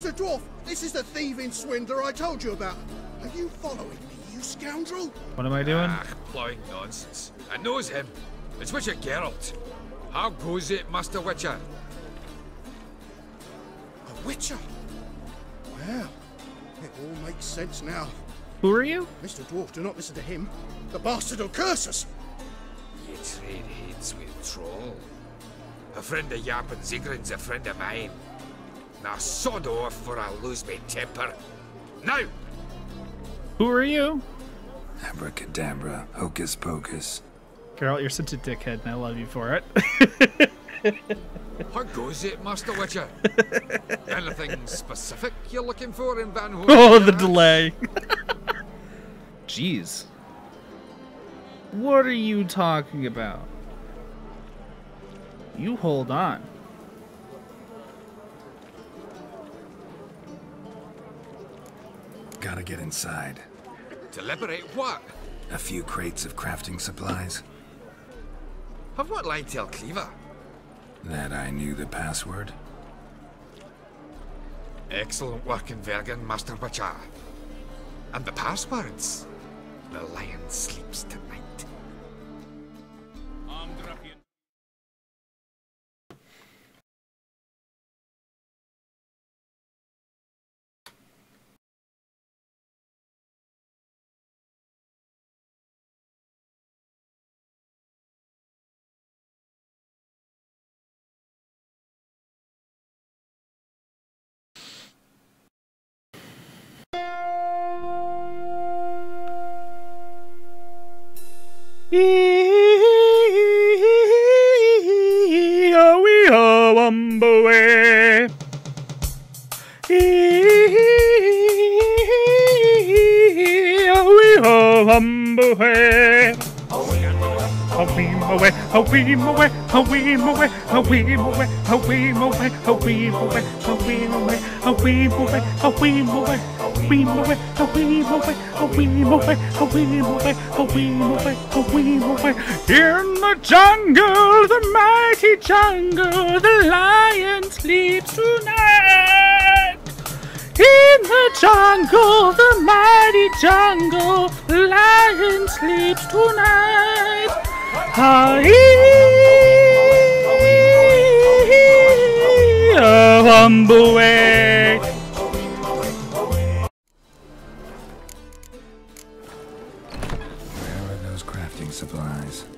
Mr. Dwarf, this is the thieving swindler I told you about. Are you following me, you scoundrel? What am I doing? Ah, plowing nonsense. I knows him. It's Witcher Geralt. How goes it, Master Witcher? A witcher? Well, it all makes sense now. Who are you? Mr. Dwarf, do not listen to him. The bastard will curse us. Ye trade heads with troll. A friend of Yarpen Zigrin's a friend of mine. Now sod off or I'll lose my temper. Now! Who are you? Abracadabra, hocus pocus. Geralt, you're such a dickhead, and I love you for it. How goes it, Master Witcher? Anything specific you're looking for in Van Horn? oh, the delay. Jeez. What are you talking about? You hold on. Gotta get inside. To liberate what? A few crates of crafting supplies. Of what lie tell Cleaver? That I knew the password. Excellent work in Vergen, Master Witcher. And the passwords? The lion sleeps tonight. a wee away, a wee away, a wee away. In the jungle, the mighty jungle, the lion sleeps tonight. In the jungle, the mighty jungle, the lion sleeps tonight. Hi, Humble collecting supplies.